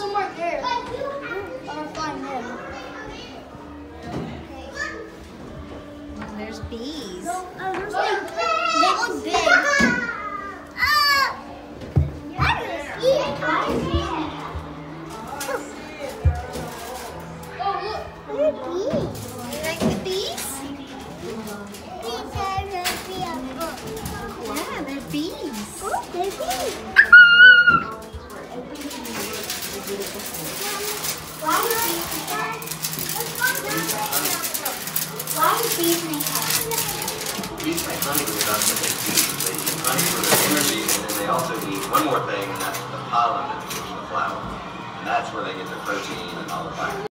somewhere there. Or flying there. There's bees. No, uh, there's like, they look big. Uh, I don't see it. Oh, bees. bees. Yeah, they're bees. Oh, they're bees. Why do bees make honey? Bees make honey because they do. They use honey for their energy, and then they also eat one more thing, and that's the pollen that's in the flower. And that's where they get their protein and all the fiber.